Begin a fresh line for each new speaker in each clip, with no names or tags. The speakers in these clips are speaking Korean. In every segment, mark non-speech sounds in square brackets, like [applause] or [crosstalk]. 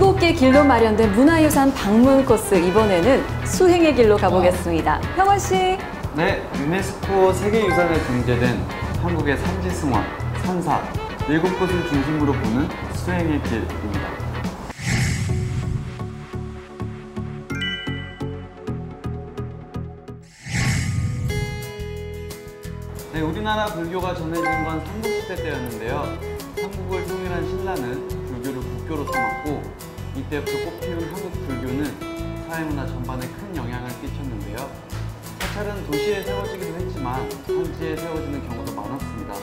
일곱 개 길로 마련된 문화유산 방문 코스 이번에는 수행의 길로 가보겠습니다. 형원 씨.
네, 유네스코 세계유산에 등재된 한국의 산지승원, 산사, 일곱 곳을 중심으로 보는 수행의 길입니다. 네, 우리나라 불교가 전해진 건 삼국시대 때였는데요. 삼국을 통일한 신라는 불교를 국교로 삼았고 이때부터 꽃피운 한국 불교는 사회문화 전반에 큰 영향을 끼쳤는데요. 사찰은 도시에 세워지기도 했지만 산지에 세워지는 경우도 많았습니다.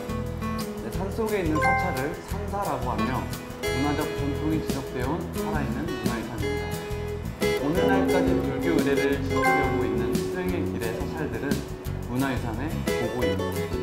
네, 산속에 있는 사찰을 산사라고 하며 문화적 전통이 지속되어 온 살아있는 문화유산입니다. 오늘날까지 불교 의례를 지속되고 있는 수행의 길의 사찰들은 문화유산의 보고입니다.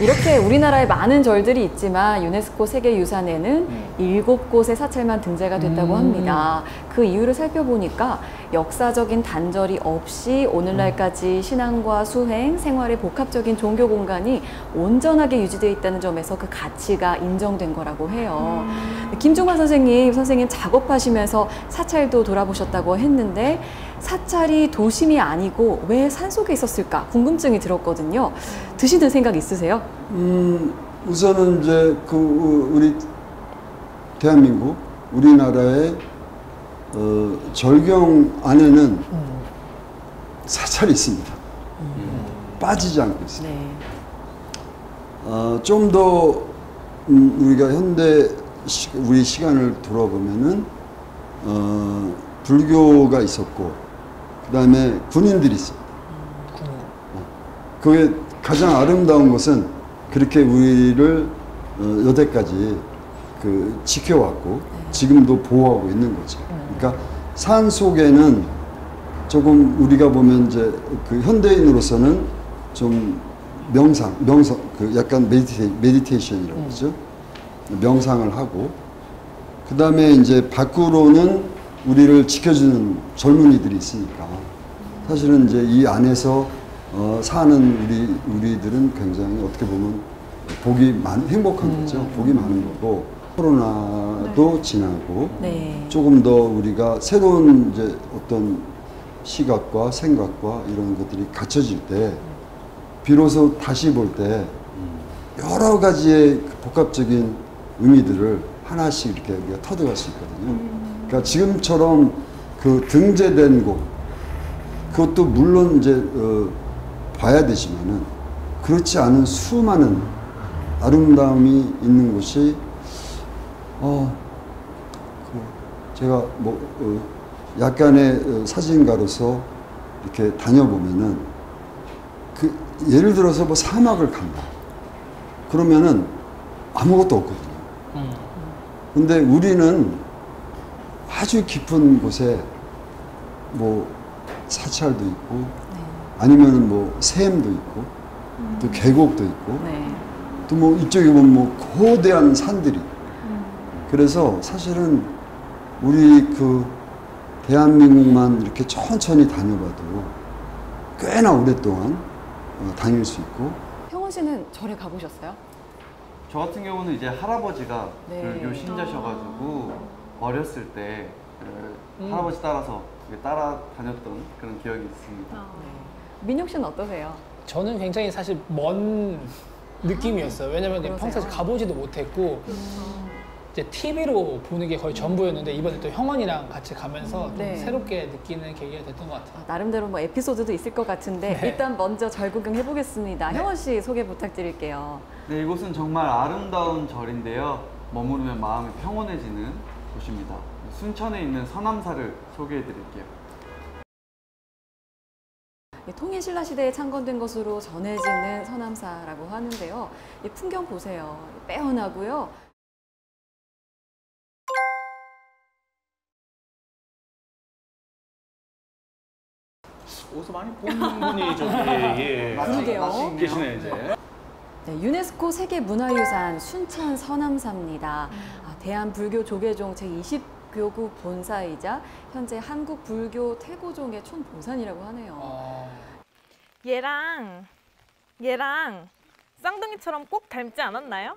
이렇게 우리나라에 많은 절들이 있지만 유네스코 세계유산에는
음.
일곱 곳의 사찰만 등재가 됐다고
음.
합니다. 그 이유를 살펴보니까 역사적인 단절이 없이 오늘날까지 신앙과 수행, 생활의 복합적인 종교 공간이 온전하게 유지되어 있다는 점에서 그 가치가 인정된 거라고 해요. 김종환 선생님, 선생님 작업하시면서 사찰도 돌아보셨다고 했는데 사찰이 도심이 아니고 왜 산속에 있었을까 궁금증이 들었거든요. 드시는 생각 있으세요?
음, 우선은 이제 그 우- 우리 대한민국 우리나라의 어, 절경 안에는 사찰이 있습니다. 빠지지 않고 있습니다.
네.
어, 좀더 음, 우리가 현대 시, 우리 시간을 돌아보면은 어, 불교가 있었고 그 다음에 군인들이 있어요. 그게 가장 아름다운 것은 그렇게 우리를 어, 여태까지 그 지켜왔고 지금도 보호하고 있는 거죠. 그러니까 산 속에는 조금 우리가 보면 이제 그 현대인으로서는 좀 명상, 명상, 그 약간 medita, meditation이라고 그러죠. 명상을 하고 그 다음에 이제 밖으로는 우리를 지켜주는 젊은이들이 있으니까 사실은 이제 이 안에서 어, 사는 우리 우리들은 굉장히 어떻게 보면 복이 많 행복한 거죠. 복이 많은 거고 코로나도 지나고
네.
조금 더 우리가 새로운 이제 어떤 시각과 생각과 이런 것들이 갖춰질 때 비로소 다시 볼 때 여러 가지의 그 복합적인 의미들을 하나씩 이렇게 우리가 터득할 수 있거든요. 그러니까 지금처럼 그 등재된 곳 그것도 물론 이제 어, 봐야 되지만은 그렇지 않은 수많은 아름다움이 있는 곳이 어, 그 제가 뭐 어, 약간의 어, 사진가로서 이렇게 다녀보면은 그 예를 들어서 뭐 사막을 간다. 그러면은 아무것도 없거든요. 근데 우리는 아주 깊은 곳에 뭐 사찰도 있고 아니면은 뭐 샘도 있고 또 계곡도 있고
네.
또뭐 이쪽에 보면 뭐 거대한 산들이 그래서 사실은 우리 그 대한민국만 이렇게 천천히 다녀봐도 꽤나 오랫동안 어, 다닐 수 있고
형원 씨는 절에 가보셨어요?
저 같은 경우는 이제 할아버지가
네.
불교 신자셔가지고 어렸을 때 그
음.
할아버지 따라서 이렇게 따라 다녔던 그런 기억이 있습니다.
네. 민혁 씨는 어떠세요?
저는 굉장히 사실 먼 느낌이었어요. 왜냐면? 평소에 가보지도 못했고 이제 TV로 보는 게 거의 전부였는데 이번에 또 형원이랑 같이 가면서 좀
네.
새롭게 느끼는 계기가 됐던 것 같아요.
아, 나름대로 뭐 에피소드도 있을 것 같은데
네.
일단 먼저 절 구경 해보겠습니다.
네.
형원 씨 소개 부탁드릴게요.
네, 이곳은 정말 아름다운 절인데요. 머무르면 마음이 평온해지는 곳입니다. 순천에 있는 서남사를 소개해드릴게요.
이 통일 신라 시대에 창건된 것으로 전해지는 서남사라고 하는데요. 이 풍경 보세요. 빼어나고요.
어디서 많이 본 분이 저기 예, [laughs]
그러게요.
계시네 이제.
네, 유네스코 세계문화유산 순천 서남사입니다. 아, 대한불교 조계종 제20교구 본사이자 현재 한국 불교 태고종의 촌보산이라고 하네요.
어,
얘랑 얘랑 쌍둥이처럼 꼭 닮지 않았나요?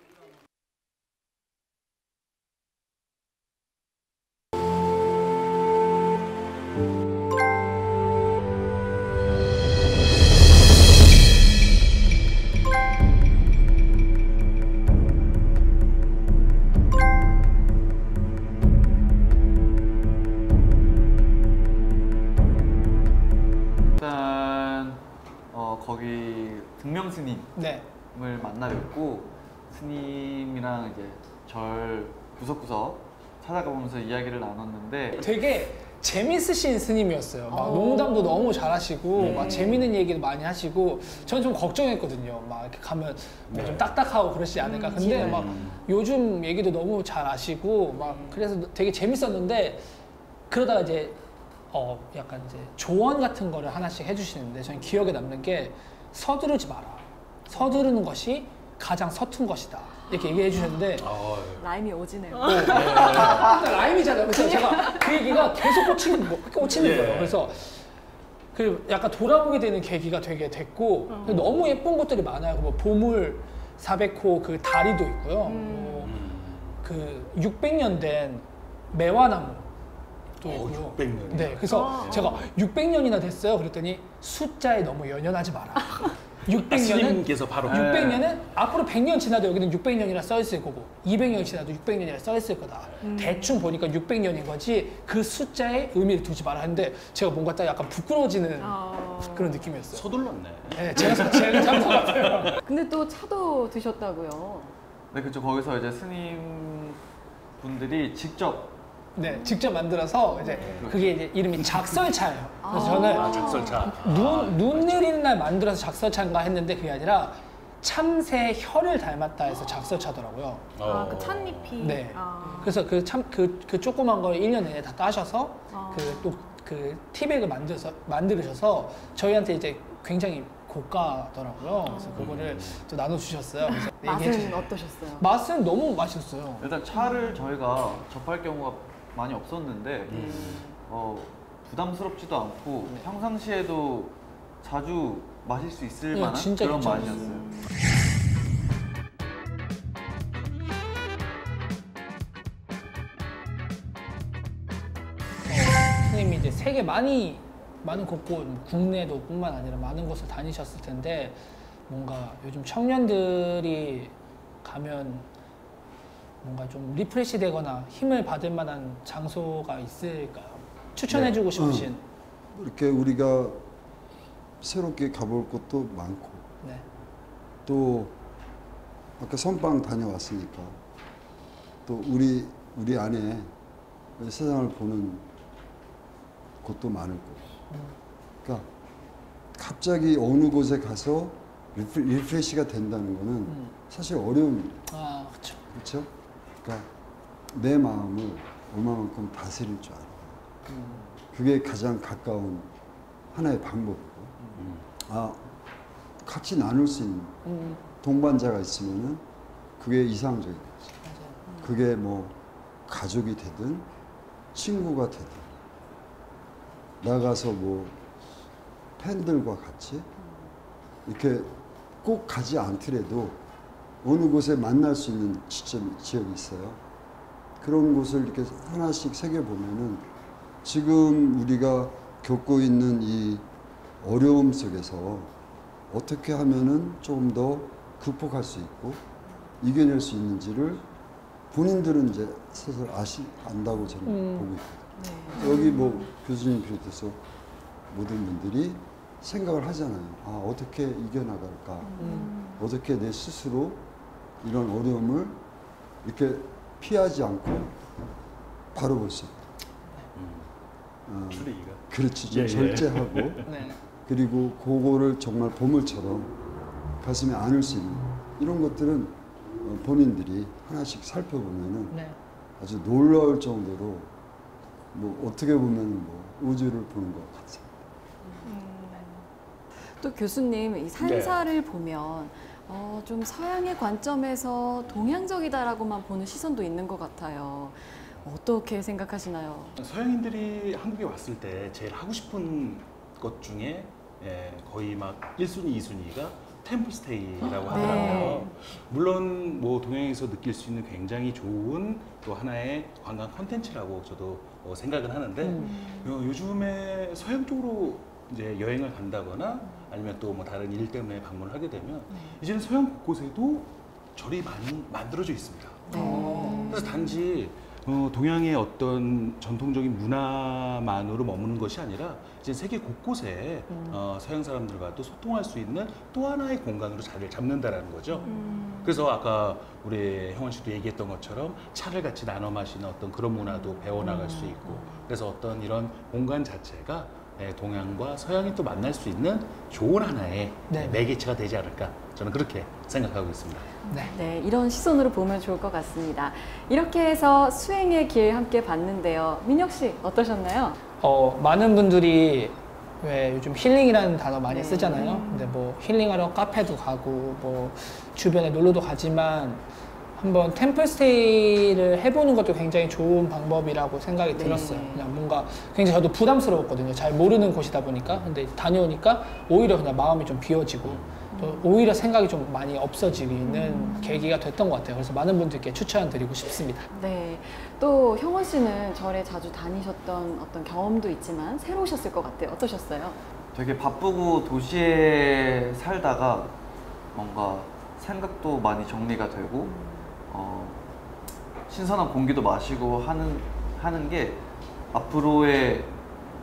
네.
만나 뵙고 스님이랑 이제 절 구석구석 찾아가 보면서 이야기를 나눴는데
되게 재밌으신 스님이었어요. 막
어.
농담도 너무 잘하시고
네.
막 재밌는 얘기도 많이 하시고 저는 좀 걱정했거든요. 막 이렇게 가면 뭐 좀 딱딱하고 그러지 않을까.
음,
근데
지루해.
막 요즘 얘기도 너무 잘 아시고 막 그래서 되게 재밌었는데 그러다가 이제 어 약간 이제 조언 같은 거를 하나씩 해주시는데 저는 기억에 남는 게 서두르지 마라. 서두르는 것이 가장 서툰 것이다. 이렇게 얘기해 주셨는데
아,
라임이 오지네요.
일단 라임이잖아요. 그래서 제가 그 얘기가 계속 꽂히는, 거, 꽂히는
예.
거예요. 그래서 그 약간 돌아보게 되는 계기가 되게 됐고 너무 예쁜 것들이 많아요. 뭐 보물 400호 그 다리도 있고요. 뭐그 600년 된
어,
있고요.
600년.
네, 그래서 제가 600년이나 됐어요. 그랬더니 숫자에 너무 연연하지 마라. [laughs] 600년은
스님께서 바로
600년은 앞으로 100년 지나도 여기는 600년이라 써 있을 거고 200년 지나도 600년이라 써 있을 거다. 대충 보니까 600년인 거지 그 숫자에 의미를 두지 마라 했는데 제가 뭔가 딱 약간 부끄러워지는
어.
그런 느낌이었어요.
서둘렀네.
네, 제가 제가 잘못 같아요. [laughs]
근데 또 차도 드셨다고요.
네 그쵸 거기서 이제 스님 분들이 직접
네, 직접 만들어서 이제 그게 이제 이름이 작설차예요. 그래서
아.
저는
아, 작설차.
눈, 눈 내리는 날 만들어서 작설차인가 했는데 그게 아니라 참새 혀를 닮았다 해서 작설차더라고요.
아, 그 찻잎이.
네.
아.
그래서 그 참 그 그 조그만 걸 1년 내내 다 따셔서
아.
그또 그 티백을 만들어서 만들으셔서 저희한테 이제 굉장히 고가더라고요. 그래서 그거를 또 나눠 주셨어요. 그래서 얘기해
맛은
주세요.
어떠셨어요?
맛은 너무 맛있었어요.
일단 차를 저희가 접할 경우가 많이 없었는데 어, 부담스럽지도 않고 평상시에도 자주 마실 수 있을
네,
만한
진짜
그런
괜찮았어요.
맛이었어요.
선생님이 이제 세계 많이 많은 곳곳 뭐 국내도 뿐만 아니라 많은 곳을 다니셨을 텐데 뭔가 요즘 청년들이 가면 뭔가 좀 refresh 되거나 힘을 받을 만한 장소가 있을까요? 추천해주고 싶으신
이렇게 우리가 새롭게 가볼 곳도 많고
네.
또 아까 선방 다녀왔으니까 또 우리 우리 안에 세상을 보는 곳도 많을 거고. 그러니까 갑자기 어느 곳에 가서 ref, refresh가 된다는 거는
음.
사실 어려운
아 그렇죠.
그렇죠? 그러니까 내 마음을 얼마만큼 다스릴 줄 알아. 그게 가장 가까운 하나의 방법이고. 아, 같이 나눌 수 있는
음,
동반자가 있으면은 그게 이상적인 거지.
맞아요.
그게 뭐 가족이 되든 친구가 되든 나가서 뭐 팬들과 같이 이렇게 꼭 가지 않더라도 어느 곳에 만날 수 있는 지점이 지역이 있어요. 그런 곳을 이렇게 하나씩 새겨보면은 지금 우리가 겪고 있는 이 어려움 속에서 어떻게 하면은 조금 더 극복할 수 있고 이겨낼 수 있는지를 본인들은 이제 스스로 아시 안다고 저는
음.
보고 있거든요.
네.
여기 뭐 교수님 비롯해서 모든 분들이 생각을 하잖아요. 아 어떻게 이겨나갈까?
음.
어떻게 내 스스로 이런 어려움을 이렇게 피하지 않고 바로 볼 수 있다. 어,
추리기가.
그렇지 좀
예, 예.
절제하고 [laughs]
네.
그리고 그거를 정말 보물처럼 가슴에 안을 수 있는 이런 것들은 어, 본인들이 하나씩 살펴보면은
네.
아주 놀라울 정도로 뭐 어떻게 보면 뭐 우주를 보는 것 같습니다.
또 교수님 이 산사를 보면 어, 좀 서양의 관점에서 동양적이다라고만 보는 시선도 있는 것 같아요. 어떻게 생각하시나요?
서양인들이 한국에 왔을 때 제일 하고 싶은 것 중에 예, 거의 막 1순위, 2순위가 템플스테이라고 하더라고요. 물론 뭐 동양에서 느낄 수 있는 굉장히 좋은 또 하나의 관광 컨텐츠라고 저도 어, 생각을 하는데 요, 요즘에 서양 쪽으로 이제 여행을 간다거나 아니면 또 뭐 다른 일 때문에 방문을 하게 되면 이제는 서양 곳곳에도 절이 많이 만들어져 있습니다.
네.
그래서 단지 어, 동양의 어떤 전통적인 문화만으로 머무는 것이 아니라 이제 세계 곳곳에 어, 서양 사람들과도 소통할 수 있는 또 하나의 공간으로 자리를 잡는다라는 거죠. 그래서 아까 우리 형원 씨도 얘기했던 것처럼 차를 같이 나눠 마시는 어떤 그런 문화도 배워나갈 수 있고 그래서 어떤 이런 공간 자체가 예, 동양과 서양이 또 만날 수 있는 좋은 하나의
네.
매개체가 되지 않을까 저는 그렇게 생각하고 있습니다.
네.
네, 이런 시선으로 보면 좋을 것 같습니다. 이렇게 해서 수행의 길 함께 봤는데요. 민혁 씨 어떠셨나요?
어, 많은 분들이 왜 요즘 힐링이라는 단어 많이
네.
쓰잖아요. 근데 뭐 힐링하러 카페도 가고 뭐 주변에 놀러도 가지만 한번 템플스테이를 해보는 것도 굉장히 좋은 방법이라고 생각이
네.
들었어요. 그냥 뭔가 굉장히 저도 부담스러웠거든요. 잘 모르는 곳이다 보니까. 근데 다녀오니까 오히려 그냥 마음이 좀 비워지고 또 오히려 생각이 좀 많이 없어지는 계기가 됐던 것 같아요. 그래서 많은 분들께 추천드리고 싶습니다.
네. 또 형원 씨는 절에 자주 다니셨던 어떤 경험도 있지만 새로우셨을 것 같아요. 어떠셨어요?
되게 바쁘고 도시에 살다가 뭔가 생각도 많이 정리가 되고 어, 신선한 공기도 마시고 하는 하는 게 앞으로의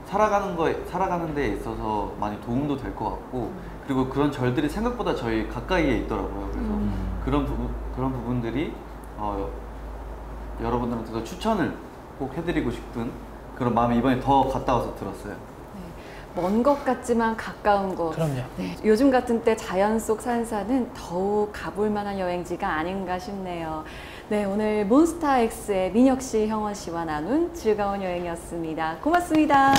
살아가는 거 살아가는 데 있어서 많이 도움도 될 것 같고 그리고 그런 절들이 생각보다 저희 가까이에 있더라고요. 그래서
음.
그런 부분 그런 부분들이 어, 여러분들한테도 추천을 꼭 해드리고 싶은 그런 마음이 이번에 더 갔다 와서 들었어요.
먼 것 같지만 가까운 곳.
그럼요.
네, 요즘 같은 때 자연 속 산사는 더욱 가볼 만한 여행지가 아닌가 싶네요. 네, 오늘 몬스타엑스의 민혁 씨, 형원 씨와 나눈 즐거운 여행이었습니다. 고맙습니다.